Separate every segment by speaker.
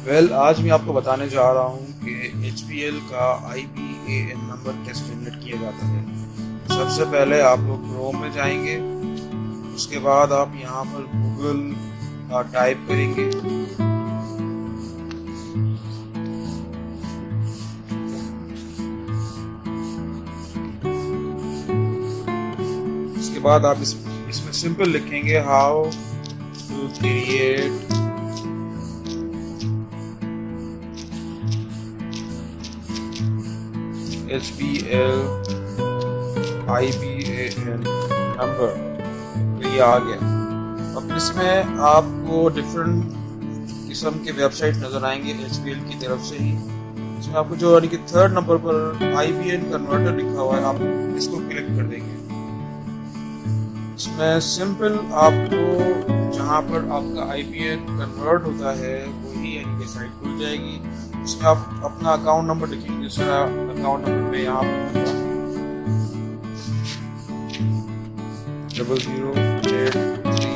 Speaker 1: Well well, आज मैं आपको बताने जा रहा हूँ कि एचपीएल का आई नंबर कैसे जनरेट किया जाता है। सबसे पहले आप लोग क्रोम में जाएँगे उसके बाद आप यहाँ पर गूगल टाइप करेंगे। उसके बाद आप इस, इसमें सिंपल लिखेंगे how to create H B L I B N number तो ये आ गया। अब इसमें आपको डिफरेंट किस्म के वेबसाइट नज़र आएँगे एल की तरफ़ से ही। इसमें आपको जो यानी कि थर्ड नंबर पर आई बी एन कन्वर्टर लिखा हुआ है, आप इसको क्लिक कर देंगे। इसमें सिंपल आपको जहाँ पर आपका आई बी एन कन्वर्ट होता है, वही यानी कि साइट खुल जाएगी। उसमें आप अपना अकाउंट नंबर लिखेंगे तरह अकाउंट नंबर पे यहाँ पर double zero three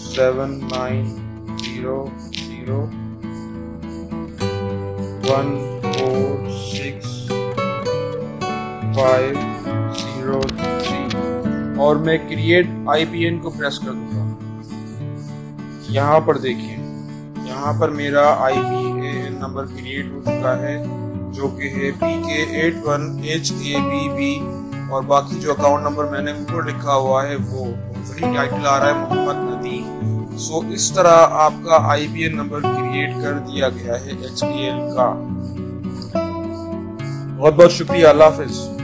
Speaker 1: seven nine zero zero one four six five zero और मैं क्रिएट आईपीएन को प्रेस कर दूँगा। यहाँ पर देखिए, यहाँ पर मेरा I B A number create हो चुका है, जो कि है P K eight one H A B B और बाकी जो अकाउंट नंबर मैंने ऊपर लिखा हुआ है, वो वही टाइटल आ रहा है मोहम्मद नदी। सो इस तरह आपका I B N number create कर दिया गया है एच का। बहुत बहुत शुक्रिया, अल्लाह हाफिज़।